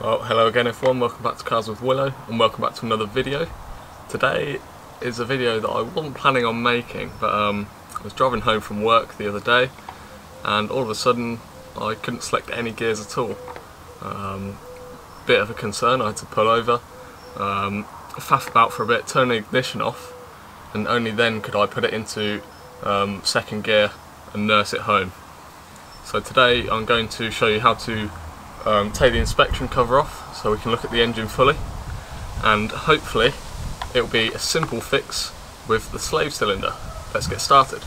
Well, hello again everyone, welcome back to Cars with Willo and welcome back to another video. Today is a video that I wasn't planning on making but um, I was driving home from work the other day and all of a sudden I couldn't select any gears at all. Um, bit of a concern, I had to pull over, um, faff about for a bit, turn the ignition off and only then could I put it into um, second gear and nurse it home. So today I'm going to show you how to um, take the inspection cover off so we can look at the engine fully and hopefully it will be a simple fix with the slave cylinder. Let's get started.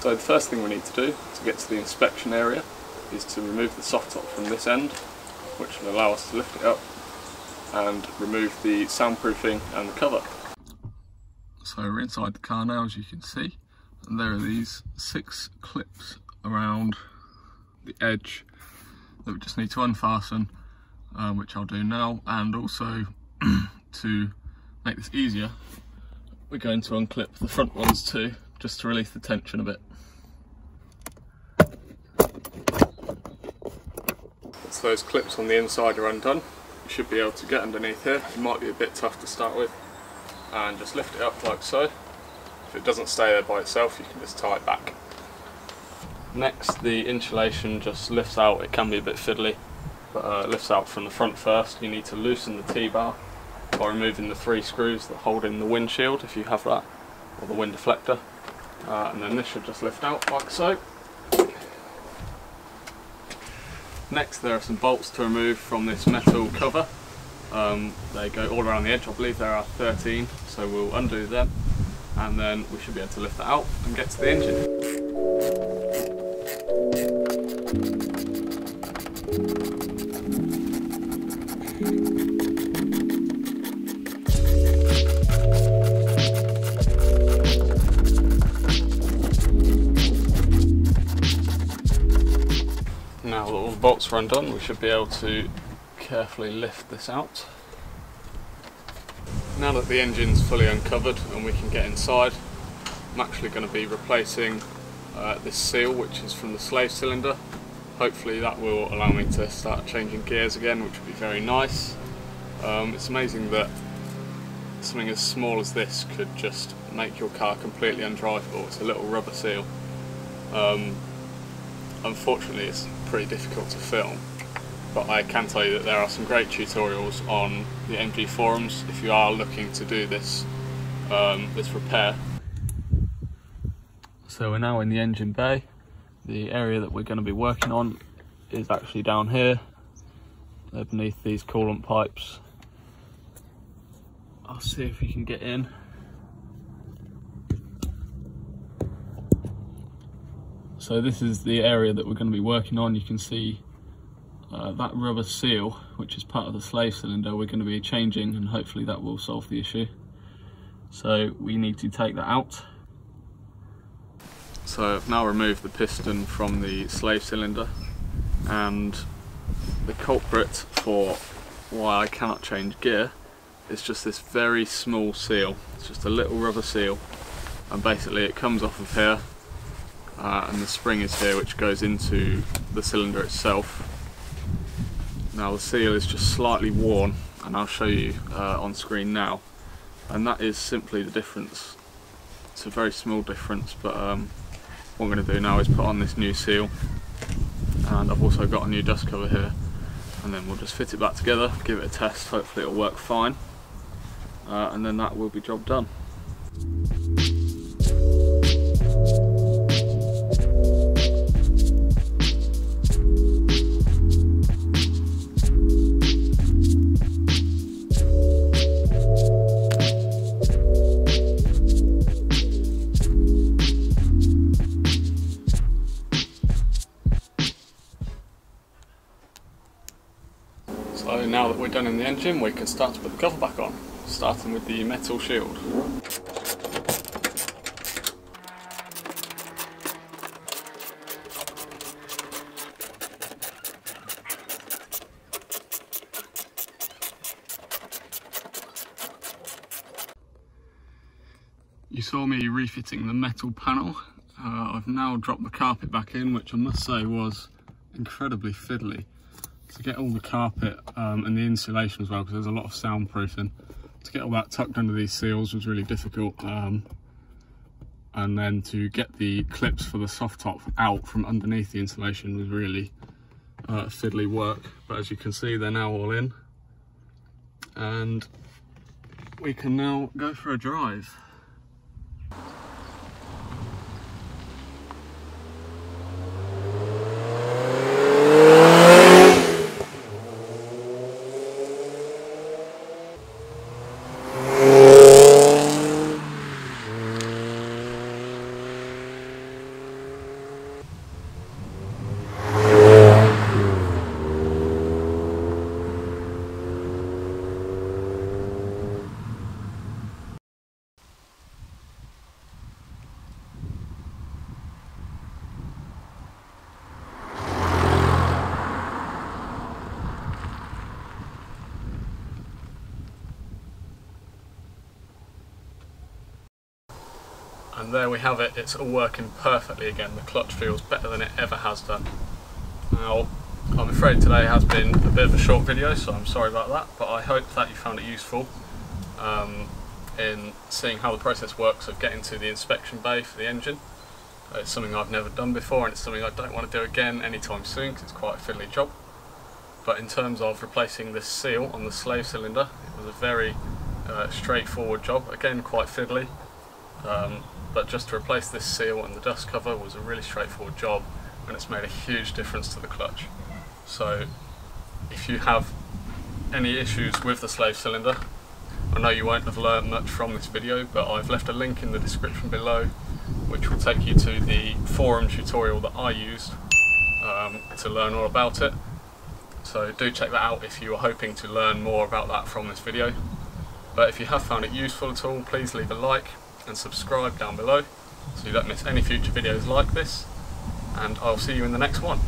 So the first thing we need to do to get to the inspection area is to remove the soft top from this end which will allow us to lift it up and remove the soundproofing and the cover. So we're inside the car now as you can see and there are these six clips around the edge that we just need to unfasten, um, which I'll do now, and also to make this easier, we're going to unclip the front ones too, just to release the tension a bit. Once those clips on the inside are undone, you should be able to get underneath here. It might be a bit tough to start with, and just lift it up like so. If it doesn't stay there by itself, you can just tie it back. Next, the insulation just lifts out. It can be a bit fiddly, but uh, it lifts out from the front first. You need to loosen the T-bar by removing the three screws that hold in the windshield, if you have that, or the wind deflector. Uh, and then this should just lift out like so. Next, there are some bolts to remove from this metal cover. Um, they go all around the edge. I believe there are 13, so we'll undo them, and then we should be able to lift that out and get to the engine. Now that all the bolts are undone, we should be able to carefully lift this out. Now that the engine's fully uncovered and we can get inside, I'm actually going to be replacing uh, this seal which is from the slave cylinder. Hopefully that will allow me to start changing gears again which would be very nice. Um, it's amazing that something as small as this could just make your car completely undrivable. It's a little rubber seal. Um, unfortunately it's pretty difficult to film but I can tell you that there are some great tutorials on the MG forums if you are looking to do this um, this repair. So we're now in the engine bay. The area that we're going to be working on is actually down here. They're beneath these coolant pipes. I'll see if we can get in. So this is the area that we're going to be working on. You can see uh, that rubber seal, which is part of the slave cylinder, we're going to be changing and hopefully that will solve the issue. So we need to take that out. So I've now removed the piston from the slave cylinder and the culprit for why I cannot change gear is just this very small seal. It's just a little rubber seal and basically it comes off of here uh, and the spring is here which goes into the cylinder itself. Now the seal is just slightly worn and I'll show you uh, on screen now and that is simply the difference. It's a very small difference but um, what I'm going to do now is put on this new seal. And I've also got a new dust cover here. And then we'll just fit it back together, give it a test, hopefully it'll work fine. Uh, and then that will be job done. Done in the engine, we can start to put the cover back on, starting with the metal shield. You saw me refitting the metal panel. Uh, I've now dropped the carpet back in, which I must say was incredibly fiddly to get all the carpet um, and the insulation as well because there's a lot of soundproofing. To get all that tucked under these seals was really difficult. Um, and then to get the clips for the soft top out from underneath the insulation was really uh, fiddly work. But as you can see, they're now all in. And we can now go for a drive. And there we have it, it's all working perfectly again. The clutch feels better than it ever has done. Now, I'm afraid today has been a bit of a short video, so I'm sorry about that, but I hope that you found it useful um, in seeing how the process works of getting to the inspection bay for the engine. Uh, it's something I've never done before and it's something I don't want to do again anytime soon because it's quite a fiddly job. But in terms of replacing this seal on the slave cylinder, it was a very uh, straightforward job, again quite fiddly. Um, but just to replace this seal and the dust cover was a really straightforward job and it's made a huge difference to the clutch. So if you have any issues with the slave cylinder, I know you won't have learned much from this video, but I've left a link in the description below which will take you to the forum tutorial that I used um, to learn all about it. So do check that out if you are hoping to learn more about that from this video. But if you have found it useful at all, please leave a like and subscribe down below so you don't miss any future videos like this and I'll see you in the next one.